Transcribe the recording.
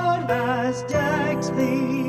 God has decked thee.